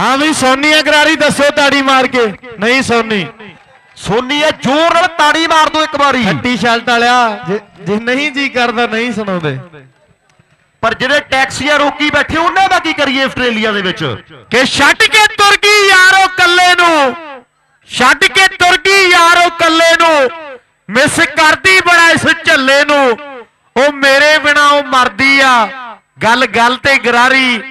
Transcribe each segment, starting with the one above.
ਹਾਂ ਵੀ ਸੋਨੀ ਗਰਾਰੀ ਦੱਸੋ ਤਾੜੀ ਮਾਰ ਕੇ। ਨਹੀਂ ਸੋਨੀ। ਸੋਨੀ ਹੈ ਜ਼ੋਰ ਨਾਲ ਤਾੜੀ ਮਾਰ ਦੋ ਇੱਕ ਵਾਰੀ। ਟੀ ਸ਼ਰਟ ਵਾਲਿਆ ਜੇ- ਜੇ ਨਹੀਂ ਜੀ ਕਰਦਾ ਨਹੀਂ ਸੁਣਾਉਂਦੇ। ਪਰ ਜਿਹੜੇ ਟੈਕਸੀਆਂ ਰੋਕੀ ਬੈਠੇ ਉਹਨਾਂ ਦਾ ਕੀ ਕਰੀਏ ਆਸਟ੍ਰੇਲੀਆ ਦੇ ਵਿੱਚ? ਕਿ ਛੱਡ ਕੇ ਤੁਰ ਗਈ ਯਾਰੋ ਕੱਲੇ ਨੂੰ। ਛੱਡ ਕੇ ਤੁਰ ਗਈ ਯਾਰੋ ਕੱਲੇ ਨੂੰ। ਮਿਸ ਕਰਦੀ ਬੜਾ ਇਸ ਝੱਲੇ ਨੂੰ। ਉਹ ਮੇਰੇ ਬਿਨਾ ਉਹ ਮਰਦੀ ਆ। ਗੱਲ ਗੱਲ ਤੇ ਗਰਾਰੀ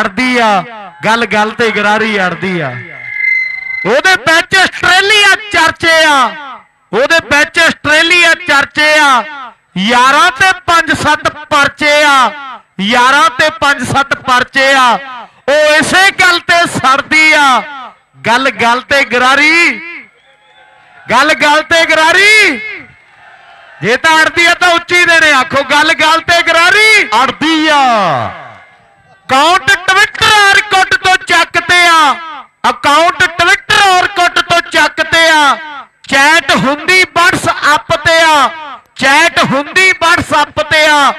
ਅੜਦੀ ਆ। ਗੱਲ ਗੱਲ ਤੇ ਗਰਾਰੀ ਅੜਦੀ ਆ। ਉਹਦੇ ਵਿੱਚ ਆਸਟ੍ਰੇਲੀਆ ਚਰਚੇ ਆ। ਉਹਦੇ ਵਿੱਚ ਆਸਟ੍ਰੇਲੀਆ ਚਰਚੇ ਆ। ਯਾਰਾਂ ਤੇ 5-7 ਪਰਚੇ ਆ। ਯਾਰਾਂ ਤੇ 5-7 ਪਰਚੇ ਆ। ਉਹ ਇਸੇ ਗੱਲ ਤੇ ਸੜਦੀ ਆ। ਗੱਲ ਗੱਲ ਤੇ ਗਰਾਰੀ। ਗੱਲ ਗੱਲ ਤੇ ਗਰਾਰੀ। ਜੇ ਤਾਂ ਅੜਦੀ ਆ ਤਾਂ ਉੱਚੀ ਦੇਣੇ ਆਖੋ। ਗੱਲ ਗੱਲ ਤੇ ਗਰਾਰੀ। ਅੜਦੀ ਆ। ਅਕਾਊਂਟ ਟਵਿੱਟਰ ਔਰ ਕੁੱਟ ਤੋਂ ਚੱਕ ਤੇ ਆ ਅਕਾਊਂਟ ਟਵਿੱਟਰ ਔਰ ਕੁੱਟ ਤੋਂ ਚੱਕ ਤੇ ਆ ਚੈਟ ਹੁੰਦੀ WhatsApp ਤੇ ਆ। ਚੈਟ ਹੁੰਦੀ WhatsApp ਤੇ ਆ।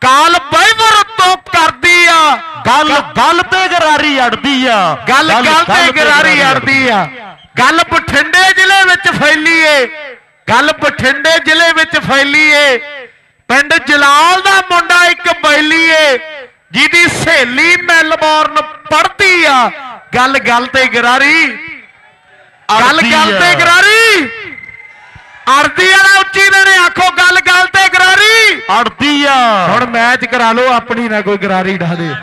ਕਾਲ ਵਾਈਬਰ ਤੋਂ ਕਰਦੀ ਆ। ਗੱਲ ਗੱਲ ਤੇ ਗਰਾਰੀ ਅੜਦੀ ਆ। ਗੱਲ ਗੱਲ ਤੇ ਗਰਾਰੀ ਅੜਦੀ ਆ। ਗੱਲ ਬਠਿੰਡੇ ਜ਼ਿਲ੍ਹੇ ਵਿੱਚ ਫੈਲੀ ਏ। ਗੱਲ ਬਠਿੰਡੇ ਜ਼ਿਲ੍ਹੇ ਵਿੱਚ ਫੈਲੀ ਏ। ਪਿੰਡ ਜਲਾਲ ਦਾ ਮੁੰਡਾ ਇੱਕ ਬੈਲੀ ਏ ਜਿਹਦੀ ਸਹੇਲੀ ਮੈਲਬੌਰਨ ਪੜ੍ਹਦੀ ਆ। ਗੱਲ ਗੱਲ ਤੇ ਗਰਾਰੀ। ਗੱਲ ਗੱਲ ਤੇ। ਗਰਾਰੀ। ਅੜਦੀ ਵਾਲਾ ਉੱਚੀ ਦੇਣੇ ਆਖੋ ਗੱਲ ਗੱਲ ਤੇ ਗਰਾਰੀ। ਅੜਦੀ ਆ। ਹੁਣ ਮੈਚ ਕਰਾ ਲਓ ਆਪਣੀ ਨਾ ਕੋਈ ਗਰਾਰੀ ਢਾ ਦੇ।